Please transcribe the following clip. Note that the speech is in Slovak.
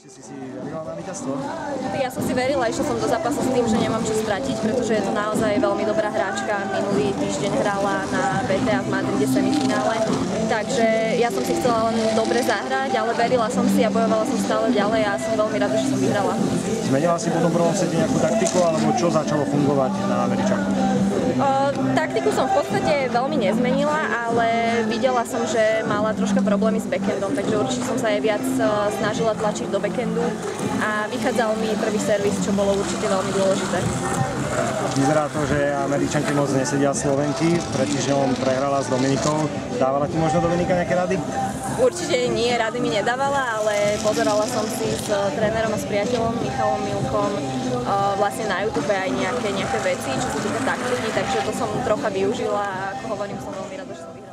Ešte si si verila na víťazstvo? Ja som si verila, išla som do zápasu s tým, že nemám čo stratiť, pretože je to naozaj veľmi dobrá hráčka. Minulý týždeň hrala na BTA v Madride semifinále, takže ja som si chcela len dobre zahrať, ale verila som si a bojovala som stále ďalej a som veľmi rada, že som vyhrala. Zmenila si po tom prvom sete nejakú taktiku, alebo čo začalo fungovať na Američanku? Taktiku som v podstate veľmi nezmenila, ale videla som, že mala troška problémy s backendom, takže určite som sa jej viac e, snažila tlačiť do backendu a vychádzal mi prvý servis, čo bolo určite veľmi dôležité. Vyzerá to, že Američanky moc nesedia Slovenky, pred týždňom prehrala s Dominikou. Dávala ti možno Dominika nejaké rady? Určite nie, rady mi nedávala, ale pozerala som si s trénerom a s priateľom Michalom Milkom uh, vlastne na YouTube aj nejaké, nejaké veci, čo sa týka taktiky, takže to som trocha využila a ako hovorím, som veľmi rada, že som